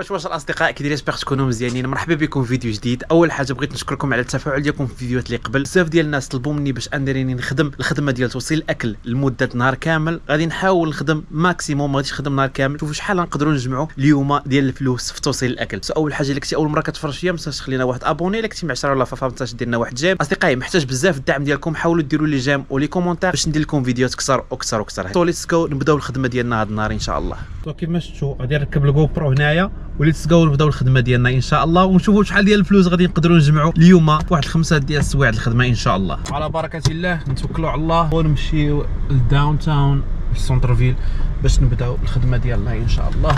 واش واش الاصدقاء كي دايرين j'espère تكونوا مزيانين. مرحبا بكم في فيديو جديد. أول حاجة بغيت نشكركم على التفاعل ديالكم في الفيديوهات اللي قبل. بزاف ديال الناس طلبوا مني باش اندريني نخدم. الخدمة ديال توصيل الأكل لمدة نهار كامل. غادي نحاول نخدم maximum ما غاديش نخدم نهار كامل. شوفوا شحال نقدروا نجمعوا اليوم ديال الفلوس في توصيل الأكل. so أول حاجة اللي كنتي أول مرة كتفرج فيا ما تنساش تخلينا واحد abonné إلا كنتي مع 10 ولا فافا ما تنساش دير لنا واحد j'aime. أصدقائي محتاج بزاف الدعم ديالكم. حاولوا ديروا لي j'aime و les commentaires باش ندير لكم فيديوهات أكثر وأكثر وأكثر. so let's go نبداو الخدمة ديالنا هذا النهار إن شاء الله. كيما شفتوا؟ غادي نركب ال GoPro هنايا. و let's go نبداو الخدمة ديالنا إن شاء الله ونشوفوا شحال ديال الفلوس غادي نقدروا نجمعوا اليوم. واحد الخمسة ديال السوايع الخدمة إن شاء الله. على بركة الله نتوكلوا على الله. ونمشيو لل downtown ال centre-ville باش نبداو الخدمة ديالنا إن شاء الله.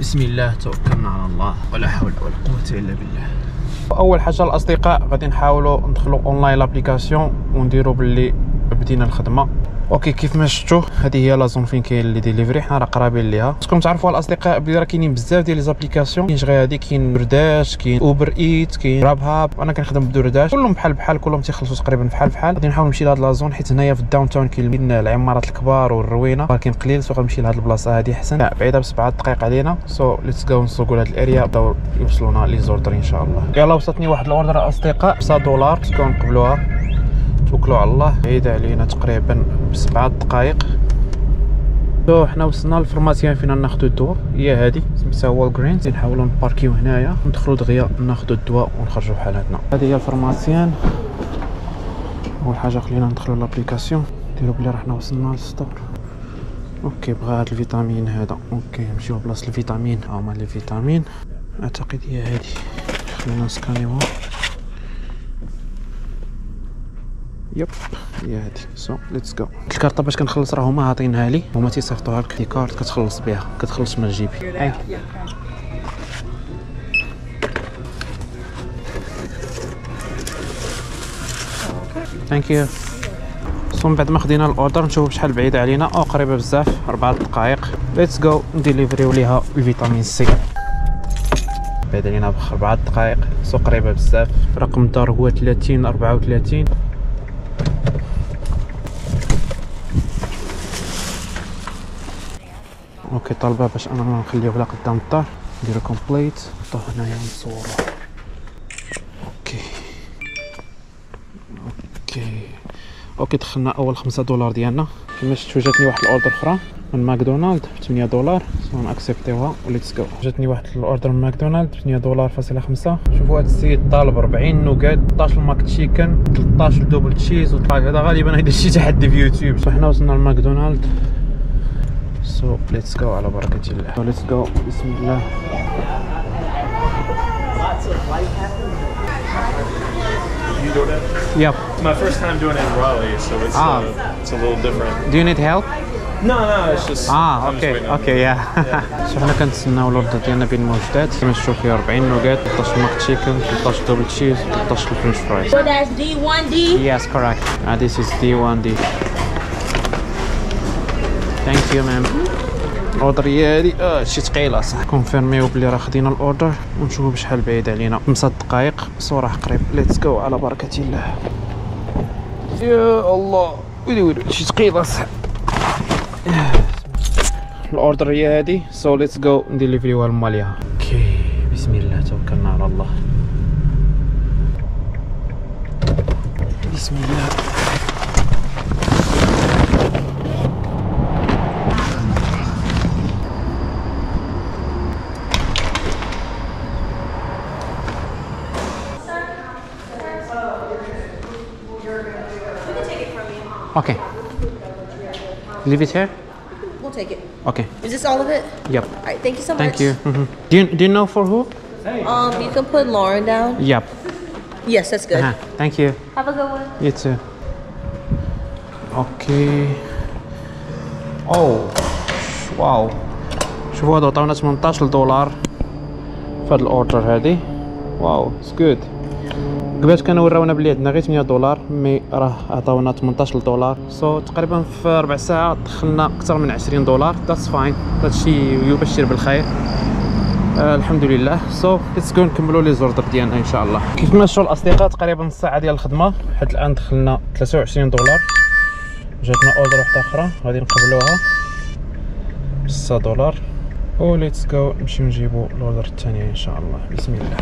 بسم الله توكلنا على الله. ولا حول ولا قوة إلا بالله. أول حاجة الأصدقاء غادي نحاولوا ندخلوا online l'application ونديروا باللي بدينا الخدمة. okay كيف ما شفتوا هذه هي la zone فين كاين les delivery. حنا راه قرابين ليها. خصكم تعرفوا الأصدقاء بلي راه كاينين بزاف ديال les applications كاين غير هذه كاين DoorDash كاين Uber Eats كاين Grubhub أنا كنخدم ب DoorDash. كلهم بحال بحال كلهم تيخلصوا تقريبا بحال بحال. غادي نحاول نمشي لهاد la zone حيت هنايا في ال downtown كاين العمارات الكبار والروينة. ولكن قليل so غنمشي لهاد البلاصة هذه احسن بعيدة بسبعة دقائق علينا. so let's go نسوقوا لهاد ال area بداو يوصلونا les orders إن شاء الله. يلا وصلتني واحد ال order أصدقاء. ب 100 دولار. تكون نقبلوها توكلوا على الله. بعيدة علينا تقريبا بسبعة دقائق so حنا وصلنا لل pharmacie فين ناخذ الدواء. هي هذه سميتها Walgreens نحاولوا نباركيو هنايا. ندخلوا دغيا ناخذ الدواء ونخرجوا بحالاتنا. هذه هي ال pharmacie أول حاجة خلينا ندخلوا l'application. نديروا بلي رحنا وصلنا لل store okay بغا هاد الفيتامين هذا. okay نمشيو بلاصة الفيتامين. هما les vitamines. أعتقد هي هذه خلينا نسكانيوها. Yep. هي هادي. so let's go الكارطة باش كنخلص راه هما عاطينها لي هما تيصيفطوها لك. دي كارت كتخلص بها كتخلص من جيبي أي. thank you من بعد ما خدينا ال order نشوفوا بشحال بعيده علينا. أو قريبة بزاف أربعة دقائق let's go نديليفريو ليها ال vitamin C بعيد علينا بأربعة دقائق so قريبة بزاف. رقم الدار هو 30 34 okay طالبة باش أنا نخليه بلا قدام الدار. نديرو complete نحطوه هنايا نصورو okay. okay. okay دخلنا أول خمسة دولار ديالنا. كما شفتو جاتني واحد ال order أخرى من ماكدونالد ب 8 دولار so ناكسبتيوها و let's go جاتني واحد ال order من ماكدونالد ب 8 دولار فاصلة خمسة. شوفوا هذا السيد طالب 40 نوغات 16 McChicken 13 double cheese هذا غالبا هذا شي تحدي في يوتيوب. حنا وصلنا لماكدونالد. So let's go على بركة الله. So let's go. بسم الله. You doing it? Yep. It's my first time doing it in Raleigh, so it's Ah. uh, it's a little different. Do you need help? No, no, it's just. اه I'm just اوكي waiting on اوكي يا سو حنا كنتسناو الاوردر ديالنا بين الموجودات كما تشوف فيه 40 نوغات 13 ماك تشيكن 13 دوبل تشيز 13 فرنش فرايز So that's D1D. Yes, correct. Uh, this is D1D. ال order هي هادي آه شي ثقيله صح كونفيرميو بلي راه خدينا ال order ونشوفوا بشحال بعيد علينا. خمسة دقائق راه قريب. let's go على بركة الله. يا الله. ويلي ويلي شي ثقيله صح ال order هي هادي so let's go نديليفريوها لماليها okay بسم الله. توكلنا على الله. بسم الله. Okay. Leave it here? We'll take it. Okay. Is this all of it? Yep. All right. Thank you so Thank much. you. Mhm. Do you do you know for who? Um, you can put Lauren down. Yep. Yes, that's good. Uh-huh. Thank you. Have a good one. You too. اوكي اوه واو شوفوا هادو عطاونا 18 دولار في هاد الاوردر هادي واو اتس جود قبل كانوا وراونا بلي عندنا غير 8 دولار mais راه عطاونا 18 دولار so so, تقريبا في ربع ساعة دخلنا أكثر من 20 دولار. that's fine هادشي يبشر بالخير. آه الحمد لله so let's go نكملوا les orders ديالنا إن شاء الله. كيف ما شفتوا الأصدقاء تقريبا نص ساعه ديال الخدمة. حتى الآن دخلنا 23 دولار. جاتنا order واحدة أخرى. غادي نقبلوها. 6 دولار. و let's go نمشيو نجيبو ال order الثانية إن شاء الله. بسم الله.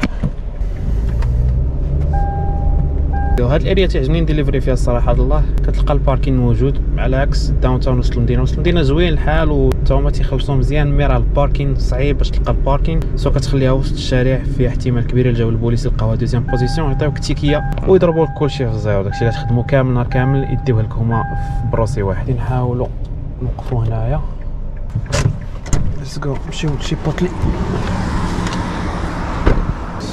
هاد ال area تعجبني نديليفري فيها الصراحة الله. كتلقى ال parking موجود على عكس ال downtown وسط المدينة. وسط المدينة زوين الحال وتا هما تيخلصوا مزيان. mais راه ال parking صعيب باش تلقى ال parking so كتخليها وسط الشارع فيها احتمال كبير يلجاو البوليس يلقاوها deuxième position يعطيوك ال ticket ويضربوا لك كلشي في ال zéro داكشي اللي تخدموا كامل نهار كامل يديوه لك هما في procès واحد. نحاولوا نوقفوا هنايا. let's go نمشيو لشي بوتلي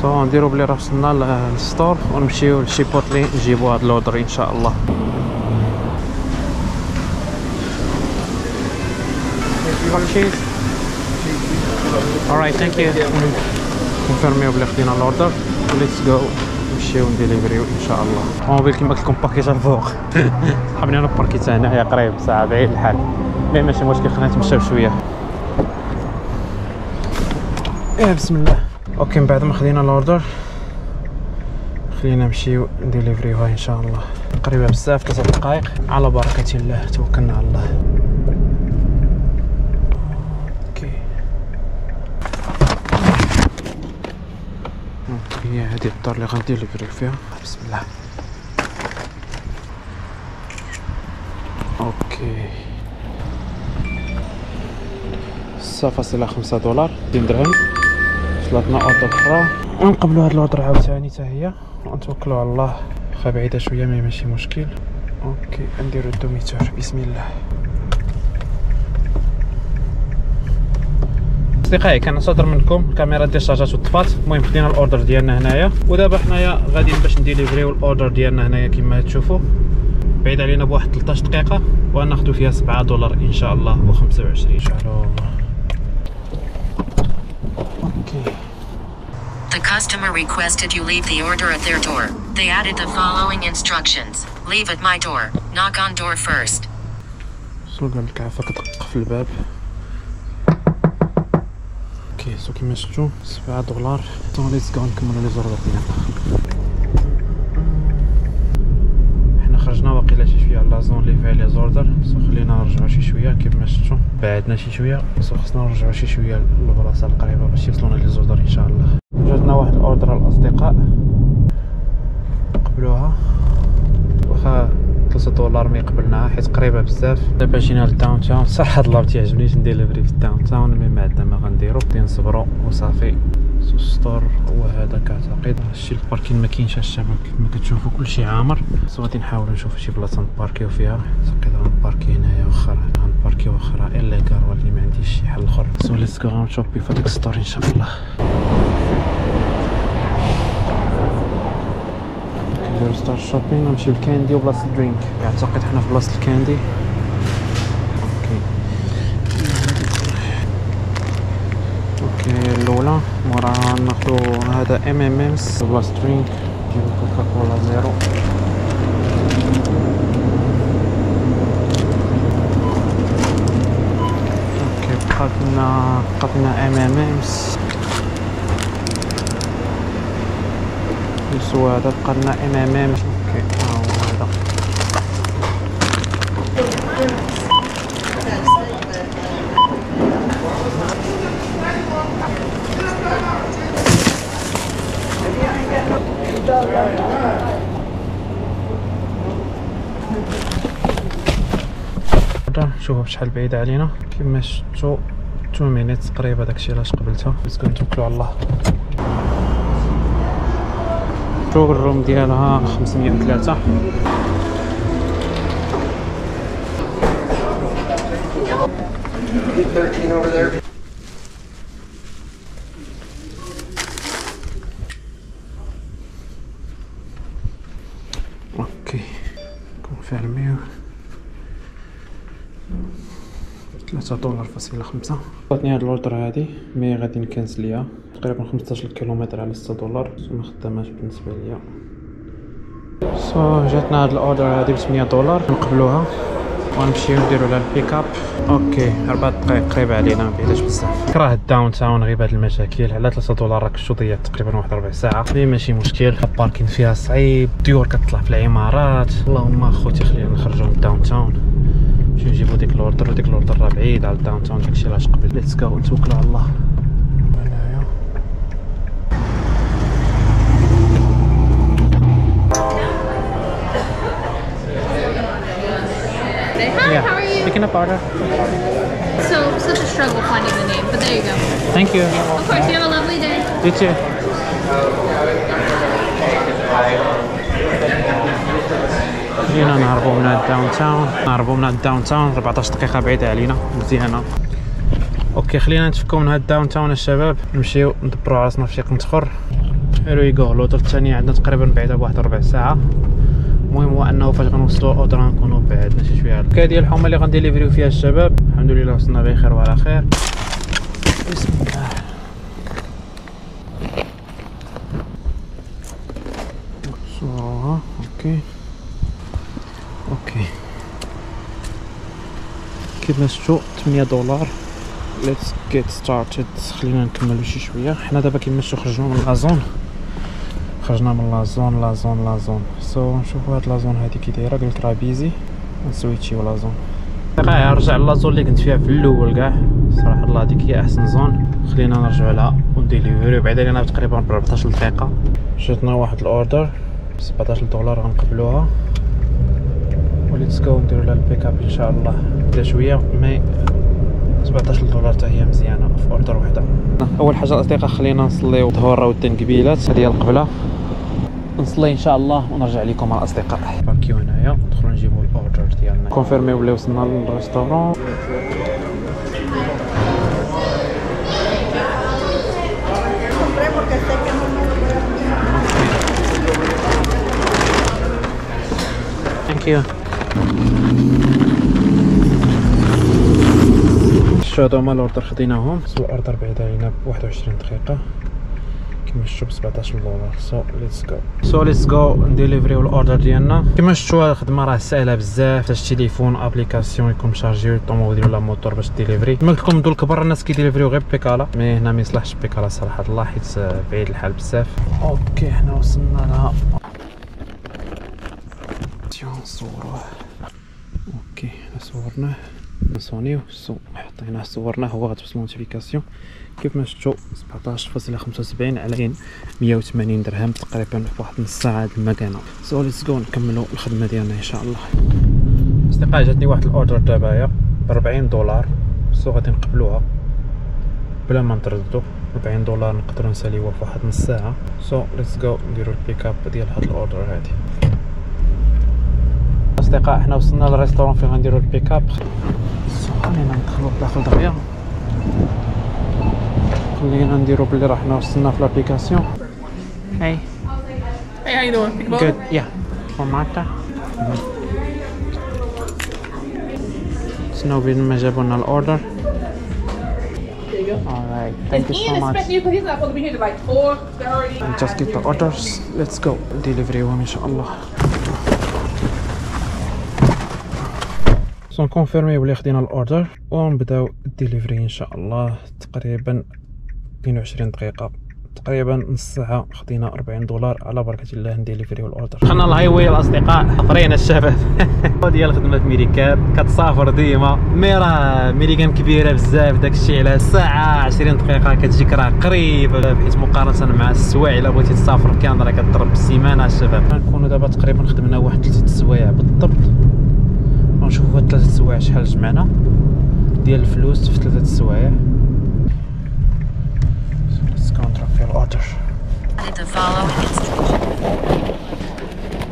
so نديرو بلي راه وصلنا لل store ونمشيو لشي بوتلي نجيبو هاد l'order إن شاء الله. Alright thank you. كونفيرميو بلي خدينا ال order let's go نمشيو نديليفريو ان شاء الله الطوموبيل كيما قلت لكم باكيتها الفوق صحابني أنا باركيتها هنايا قريب ساعه بعيد الحال mais ماشي مشكل خلينا نتمشاو شوية إيه بسم الله okay من بعد ما خدينا ال order خلينا نمشيو نديليفريوها إن شاء الله. قريبة بزاف ثلاثة دقائق. على بركة الله توكلنا على الله. okay. okay هذه الدار اللي غنديليفريو فيها. بسم الله. okay. ستة فاصلة خمسة دولار 200 درهم. وصلتنا order أخرى. ونقبلوا هاد ال order عاوتاني حتى هي. ونتوكلوا على الله. واخا بعيدة شوية mais ماشي مشكل. okay نديرو الدوميتور. بسم الله. أصدقائي كنعتذر منكم الكاميرا الشاشات وطفات المهم خدينا ال order ديالنا هنايا. ودابا حنايا غاديين باش نديليفريو ال order ديالنا هنايا كما تشوفوا. بعيد علينا بواحد 13 دقيقة وناخذ فيها 7 دولار إن شاء الله و25 شعلوا okay customer requested you leave the order at their door. They added the following instructions. Leave at my door. Knock on door first. so قال لك عافاك دق في الباب so كيما شفتو 7 دولار so let's go نكملو les orders ديالنا حنا خرجنا واقيلا شي شوية على zone اللي فيها les orders so خلينا نرجعو شي شوية كيما شفتو بعدنا شي شوية so خصنا نرجعو شي شوية للبلاصة القريبة باش يوصلونا les orders إن شاء الله جاتنا واحد ال order الاصدقاء قبلوها. واخا 3 دولار ما يقبلناها حيت قريبة بزاف. دابا جينا لل downtown صح هاد ال area تيعجبنيش نديليفري في ال downtown mais ما عندنا ما غنديرو. بدي نصبرو وصافي. so store هو هذاك اعتقد هادشي ال parking ما كاينش الشباب كما كتشوفوا كلشي عامر. so غادي نحاولوا نشوفوا شي بلاصة نباركيو فيها. اعتقد غنباركي هنايا واخا غنباركيو واخا إلا كار ولكن ما عنديش شي حل آخر. so let's go في هذاك store إن شاء الله. نديرو start shopping نمشيو لل candy وبلاصه ال drink اعتقد حنا في بلاصه ال candy okay okay الاولى موراها ناخدو هذا ام ام امس بلاصه درينك نجيبو كوكا كولا زيرو أوكي بقات لنا بقات لنا ام ام امس نسوا هذا بقى لنا ام ام ام أوكي. هذا شوفوا بشحال بعيدة علينا. كما شفتوا 2 مينيت تقريبا داكشي علاش قبلتها. بس كنتوكلوا على الله. شو الروم ديالها 503 okay confirm يو 3 دولار فاصلة خمسة. عطاتني هاد ال order هادي mais غادي ن cancel يها. تقريبا 15 كيلومتر على 6 دولار ما خداماش بالنسبة ليا. so جاتنا هاد ال order هادي ب 8 دولار نقبلوها ونمشيو نديرو لها ال pick up okay أربع دقائق قريبة علينا ما بعيداش بزاف. كره ال downtown غير بهاد المشاكل على 3 دولار راك شو ضيعت تقريبا واحد ربع ساعة. mais ماشي مشكل؟ ال parking فيها صعيب الديور كتطلع في العمارات. المهم أخوتي خلينا نخرجو من ال downtown نمشيو نجيبو ديك ال order وديك ال order راه بعيد على ال downtown داكشي علاش قبل. let's go نتوكلوا على الله. Hi, how are you? picking up order. So, such a struggle finding the name, but there you go. thank you. Of course, you have a lovely day. you too. جينا نهربوا من الداون تاون نهربوا من الداون تاون 14 دقيقة بعيدة علينا مزيانة أوكي خلينا نتفكوا من هاد الداون تاون الشباب نمشيو ندبروا راسنا في شي قنت اخر هيرو يغو الاوتر الثاني عندنا تقريبا بعيدة بواحد ربع ساعة المهم هو أنه فاش غنوصلوا الاوتر غنكونوا بعدنا شي شوية كاع ديال الحومة اللي غنديليفريو فيها الشباب. الحمد لله وصلنا بخير وعلى خير. بسم الله. okay. okay. كيما شفتوا 8 دولار. let's get started خلينا نكملوا شي شوية. حنا دابا كيما شفتوا خرجنا من لازون خرجنا من لازون لازون لازون سو نشوفوا هاد لازون هادي كي دايره قلت راه busy ن switch يو la zone دقيقة نرجع la zone اللي كنت فيها في الأول كاع صراحة الله هاديك هي احسن zone خلينا نرجعو لها ون deliver يو بعدا لينا تقريبا ب 14 دقيقة جاتنا واحد ال order 17 دولار غنقبلوها و let's go نديرو لها ال pick up ان شاء الله بدا شوية mais 17 دولار حتى هي مزيانة في order وحدة. أول حاجة الاصدقاء خلينا نصليو الظهر ودن قبيلات. هذه هي القبلة. نصلي إن شاء الله ونرجع لكم الأصدقاء. park يو هنايا. ندخلو نجيبو ال order ديالنا. confirm يو بلي وصلنا لل restaurant thank you هادو هما ال order خديناهم so ال order بعيد علينا ب 21 دقيقة. كيما شفتوا ب 17 دولار so let's go so let's go ن deliver يو ال order ديالنا. كيما شفتوا الخدمة راه ساهله بزاف. تاش تليفون application يكون م chargé الطوموبيل ولا موتور باش deliver ي كما قلت لكم دول الكبار الناس كي deliver يو غير بيكالا mais هنا ما يصلحش بيكالا صراحة الله حيت بعيد الحال بزاف. okay حنا وصلنا لها. نصوروه okay صورناه ن sonner يو so حطيناه صورناه هو غتوصل notification كيف ما شفتوا 17.75 على 180 درهم تقريبا في واحد نص ساعة هاد المكانة. so let's go نكملوا الخدمة ديالنا إن شاء الله. أصدقائي جاتني واحد ال order دابايا ب 40 دولار. so غادي نقبلوها. بلا ما نترددوا 40 دولار نقدروا نساليوها في واحد نص ساعة. so let's go نديروا ال pick up ديال هاد ال order هادي. أصدقاء حنا وصلنا لل restaurant فين غنديروا ال pick up خلينا ندخلوا داخل دغيا. خلينا نديروا بلي راه حنا وصلنا في l'application. hi Hey, how you doing? Pick 'em up? good. yeah for Marta نتسناو بين ما جابوا لنا ال order. Alright. Thank you so much. 4:30. just get the orders. Let's go. deliver يوهم ان شاء confirm ي بلي خدينا ال order ونبداو الديليفري ان شاء الله تقريبا 22 دقيقة تقريبا نص ساعة خدينا 40 دولار على بركة الله ن deliver يو ال order دخلنا ال highway الاصدقاء طرينا الشباب ديال خدمة ميريكاب كتسافر ديما مي راه ميريكان كبيرة بزاف داكشي على ساعة 20 دقيقة كتجيك راه قريب بحيث مقارنة مع السوايع الا بغيتي تسافر كان راه كضرب بالسيمانة الشباب نكونوا دابا تقريبا خدمنا واحد ثلاثة السوايع بالضبط ونشوفوا هاد ثلاثة السوايع شحال جمعنا؟ ديال الفلوس في ثلاثة السوايع.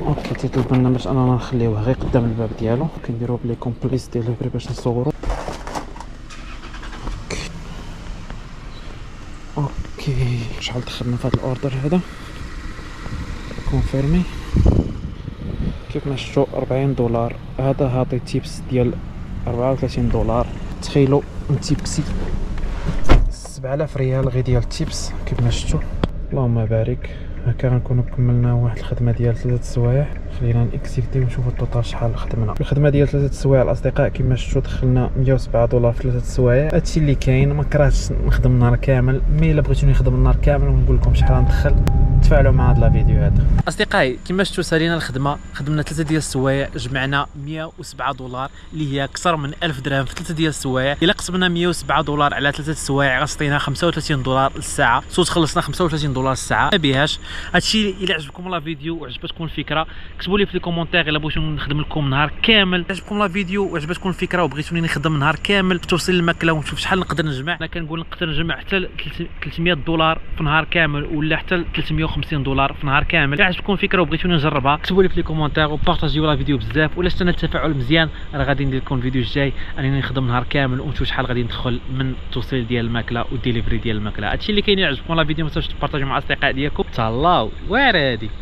أوكي تيطلب لنا باش اننا نخليوه غير قدام الباب ديالو كنديرو بلي كومبليس ديليفري باش نصورو أوكي أوكي شحال دخلنا في هذا الاوردر هذا كونفيرمي ما شفتوا 40 دولار. هذا هاطي تيبس ديال 34 دولار. تخيلوا نتيبسي 7000 ريال غير ديال التيبس كيف ما شفتوا اللهم بارك. هكا غنكونوا كملنا واحد الخدمة ديال ثلاثة سوايع خلينا نكسيتي ونشوفوا ال total شحال خدمنا. الخدمة ديال ثلاثة السوايع الأصدقاء كما شفتوا دخلنا 107 دولار في ثلاثة السوايع. هادشي اللي كاين ما كرهتش نخدم النهار كامل mais إلا بغيتوني نخدم النهار كامل ونقول لكم شحال ندخل تفاعلوا مع هذا الفيديو هذا أصدقائي كما شفتوا سالينا الخدمة خدمنا ثلاثة ديال السوايع جمعنا 107 دولار اللي هي أكثر من 1000 درهم في ثلاثة ديال السوايع. إلا قسمنا 107 دولار على ثلاثة السوايع غتعطينا 35 دولار الساعة. صوت خلصنا 35 دولار الساعة. ما بيهاش. هادشي إلا عجبكم la vidéo وعجبتكم الفكرة كتبوا لي في les commentaires إلا بغيتوني نخدم لكم نهار كامل. عجبكم la vidéo وعجبتكم الفكرة وبغيتوني نخدم نهار كامل توصيل الماكلة ونشوف شحال نقدر نجمع. أنا كنقول نقدر نجمع حتى 300 دولار في نهار كامل ولا حتى 350 دولار في نهار كامل. إلا عجبكم الفكرة وبغيتوني نجربها كتبوا لي في les commentaires وبارطاجيو la vidéo بزاف. ولا استنى التفاعل مزيان أنا غادي ندير لكم الفيديو الجاي. انني نخدم نهار كامل ونشوف شحال غادي ندخل من التوصيل ديال الماكلة والديليفري ديال الماكلة. هادشي اللي كاين عجبكم la vidéo ما تنساوش تبارطاجيو مع الاصدقاء ديالكم. Hello, where Eddie?